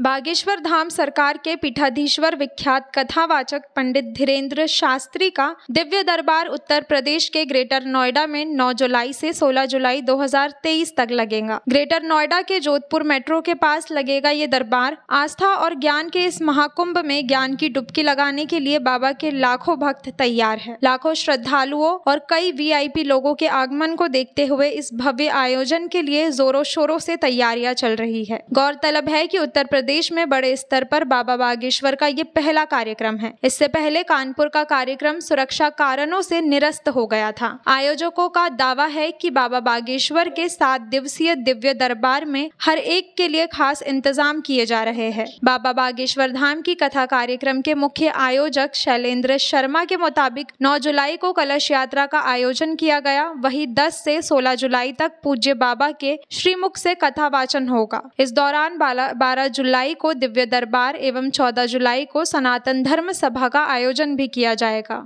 बागेश्वर धाम सरकार के पीठाधीश्वर विख्यात कथावाचक पंडित धीरेन्द्र शास्त्री का दिव्य दरबार उत्तर प्रदेश के ग्रेटर नोएडा में 9 जुलाई से 16 जुलाई 2023 तक लगेगा। ग्रेटर नोएडा के जोधपुर मेट्रो के पास लगेगा ये दरबार। आस्था और ज्ञान के इस महाकुंभ में ज्ञान की डुबकी लगाने के लिए बाबा के लाखों भक्त तैयार है। लाखों श्रद्धालुओं और कई वीआईपी लोगों के आगमन को देखते हुए इस भव्य आयोजन के लिए जोरों शोरों से तैयारियाँ चल रही है। गौरतलब है की उत्तर प्रदेश प्रदेश में बड़े स्तर पर बाबा बागेश्वर का ये पहला कार्यक्रम है। इससे पहले कानपुर का कार्यक्रम सुरक्षा कारणों से निरस्त हो गया था। आयोजकों का दावा है कि बाबा बागेश्वर के सात दिवसीय दिव्य दरबार में हर एक के लिए खास इंतज़ाम किए जा रहे हैं। बाबा बागेश्वर धाम की कथा कार्यक्रम के मुख्य आयोजक शैलेंद्र शर्मा के मुताबिक 9 जुलाई को कलश यात्रा का आयोजन किया गया। वही 10 से 16 जुलाई तक पूज्य बाबा के श्रीमुख से कथा वाचन होगा। इस दौरान बारह जुलाई जुलाई को दिव्य दरबार एवं 14 जुलाई को सनातन धर्म सभा का आयोजन भी किया जाएगा।